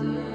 do.